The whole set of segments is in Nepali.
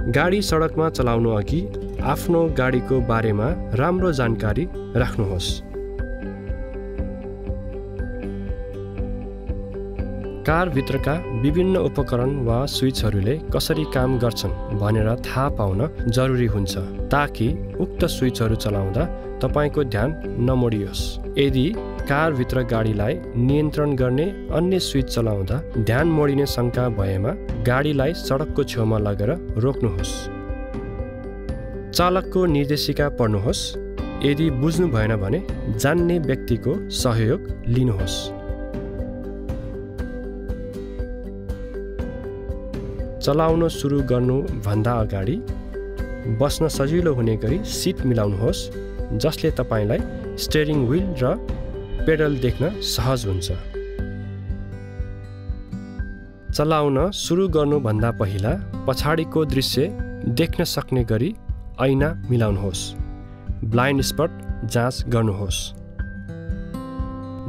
गाडी सडकमा चलाउनु अघि आफ्नो गाडीको बारेमा राम्रो जानकारी राख्नुहोस्। कारभित्रका विभिन्न उपकरण वा स्विचहरूले कसरी काम गर्छन् भनेर थाहा पाउन जरुरी हुन्छ ताकि उक्त स्विचहरू चलाउँदा तपाईँको ध्यान नमोडियोस्। यदि कारभित्र गाडीलाई नियन्त्रण गर्ने अन्य स्विच चलाउँदा ध्यान मोडिने शङ्का भएमा गाडीलाई सडकको छेउमा लगेर रोक्नुहोस्। चालकको निर्देशिका पढ्नुहोस्। यदि बुझ्नु भएन भने जान्ने व्यक्तिको सहयोग लिनुहोस्। चलाउन सुरु गर्नुभन्दा अगाडि बस्न सजिलो हुने गरी सिट मिलाउनुहोस् जसले तपाईँलाई स्टेरिङ विल र पेडल देख्न सहज हुन्छ। चलाउन सुरु गर्नुभन्दा पहिला पछाडिको दृश्य देख्न सक्ने गरी ऐना मिलाउनुहोस्। ब्लाइन्ड स्पट जाँच गर्नुहोस्।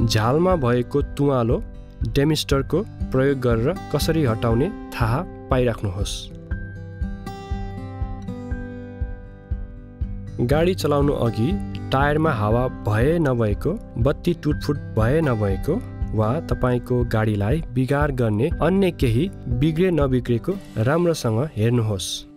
झ्यालमा भएको तुवालो डेमिस्टरको प्रयोग गरेर कसरी हटाउने थाहा पाइराख्नुहोस्। गाडी चलाउनु अघि टायरमा हावा भए नभएको बत्ती टुटफुट भए नभएको वा तपाईँको गाडीलाई बिगार गर्ने अन्य केही बिग्रे नबिग्रेको राम्रोसँग हेर्नुहोस्।